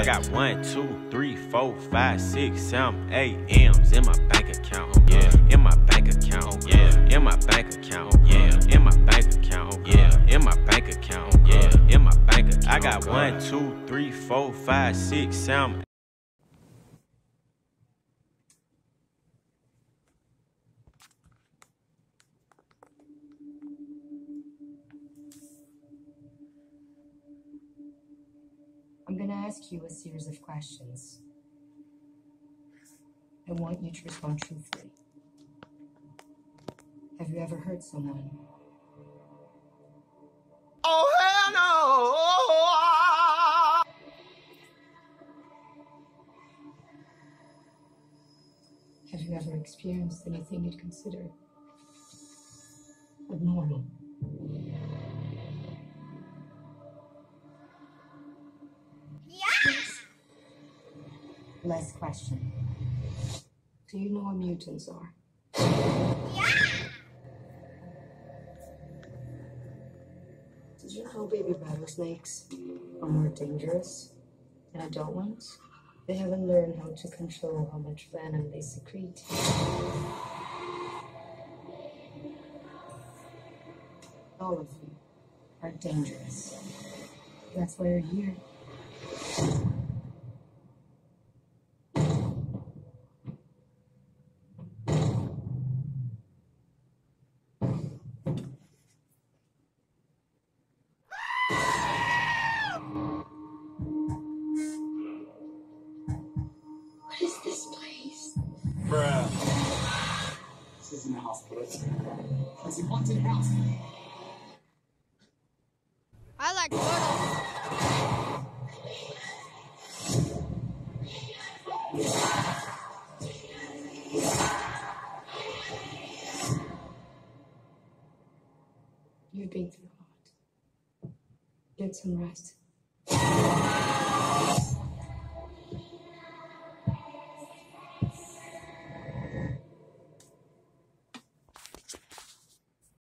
I got one, two, three, four, five, six, seven, eight M's in my bank account. Yeah, in my bank account. Yeah, in my bank account. Yeah, in my bank account. Yeah, in my bank account. Yeah, in my bank account. I got one, two, three, four, five, six, seven. I'm going to ask you a series of questions. I want you to respond truthfully. Have you ever hurt someone? Oh, hell no! Have you ever experienced anything you'd consider abnormal? Last question. Do you know what mutants are? Yeah. Did you know baby rattlesnakes are more dangerous than adult ones? They haven't learned how to control how much venom they secrete. All of you are dangerous. That's why you're here. Bruh. This isn't a hospital. It's a haunted house. I like turtles. You've been through a lot. Get some rest.